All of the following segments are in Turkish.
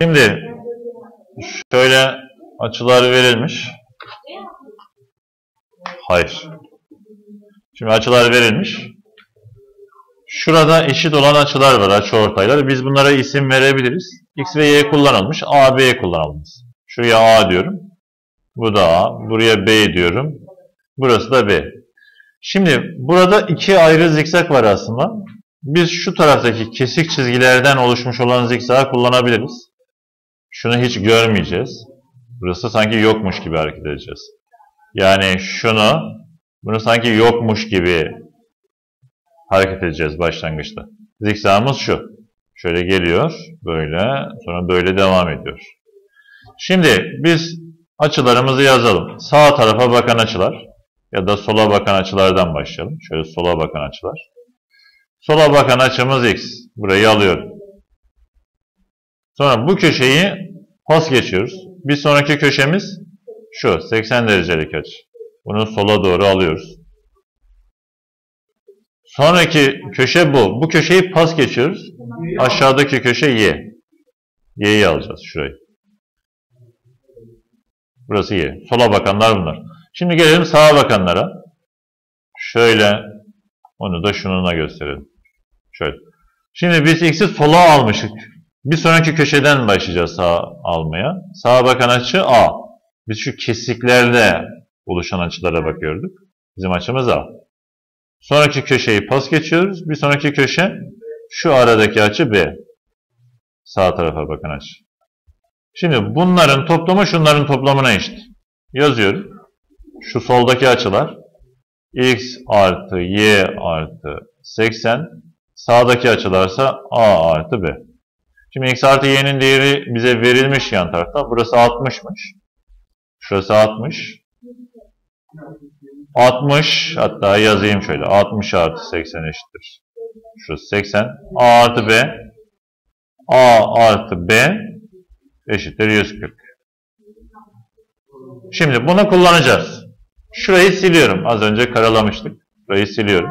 Şimdi şöyle açılar verilmiş. Hayır. Şimdi açılar verilmiş. Şurada eşit olan açılar var, açı ortaylar. Biz bunlara isim verebiliriz. X ve Y kullanılmış, A, B kullanılmış. Şuraya A diyorum. Bu da A. Buraya B diyorum. Burası da B. Şimdi burada iki ayrı zikzak var aslında. Biz şu taraftaki kesik çizgilerden oluşmuş olan zikzağı kullanabiliriz. Şunu hiç görmeyeceğiz. Burası sanki yokmuş gibi hareket edeceğiz. Yani şunu, bunu sanki yokmuş gibi hareket edeceğiz başlangıçta. Zikzağımız şu. Şöyle geliyor, böyle, sonra böyle devam ediyor. Şimdi biz açılarımızı yazalım. Sağ tarafa bakan açılar ya da sola bakan açılardan başlayalım. Şöyle sola bakan açılar. Sola bakan açımız x. Burayı alıyorum. Sonra bu köşeyi pas geçiyoruz. Bir sonraki köşemiz şu 80 derecelik açı. Bunu sola doğru alıyoruz. Sonraki köşe bu. Bu köşeyi pas geçiyoruz. Aşağıdaki köşe y. Y'yi alacağız şurayı. Burası y. Sola bakanlar bunlar. Şimdi gelelim sağa bakanlara. Şöyle onu da şununla gösterelim. Şöyle. Şimdi biz x'i sola almıştık. Bir sonraki köşeden başlayacağız sağa almaya. Sağa bakan açı A. Biz şu kesiklerle oluşan açılara bakıyorduk. Bizim açımız A. Sonraki köşeyi pas geçiyoruz. Bir sonraki köşe şu aradaki açı B. Sağ tarafa bakan açı. Şimdi bunların toplamı şunların toplamına eşit. Yazıyorum. Şu soldaki açılar x artı y artı 80 sağdaki açılarsa a artı b. Şimdi x artı y'nin değeri bize verilmiş yan tarafta. Burası 60'mış. Şurası 60. 60 hatta yazayım şöyle. 60 artı 80 eşittir. Şurası 80. A artı B. A artı B eşittir 140. Şimdi bunu kullanacağız. Şurayı siliyorum. Az önce karalamıştık. Şurayı siliyorum.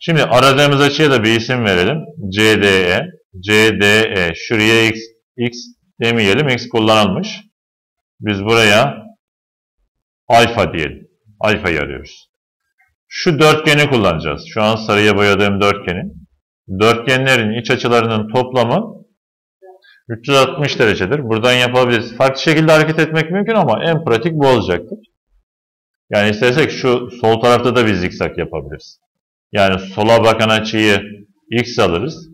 Şimdi aradığımız açıya da bir isim verelim. CDE. CDE. Şuraya x, x demeyelim. X kullanılmış. Biz buraya alfa diyelim. Alfayı arıyoruz. Şu dörtgeni kullanacağız. Şu an sarıya boyadığım dörtgeni. Dörtgenlerin iç açılarının toplamı 360 derecedir. Buradan yapabiliriz. Farklı şekilde hareket etmek mümkün ama en pratik bu olacaktır. Yani istersek şu sol tarafta da bir zikzak yapabiliriz. Yani sola bakan açıyı x alırız.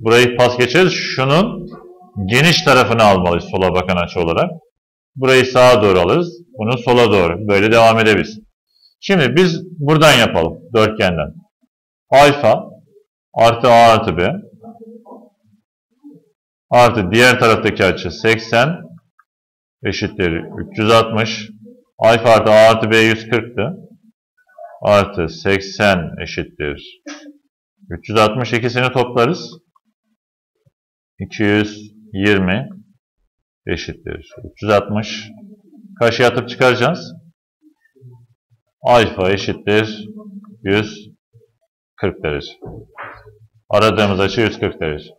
Burayı pas geçeriz. Şunun geniş tarafını almalıyız sola bakan açı olarak. Burayı sağa doğru alırız. Bunu sola doğru. Böyle devam edebiliriz. Şimdi biz buradan yapalım. Dörtgenden. Alfa artı a artı b artı diğer taraftaki açı 80 eşittir 360 alfa artı a artı b 140'tı. Artı 80 eşittir 360 ikisini toplarız. 220 eşittir 360. Karşıya atıp çıkaracağız. Alfa eşittir 140 derece. Aradığımız açı 140 derece.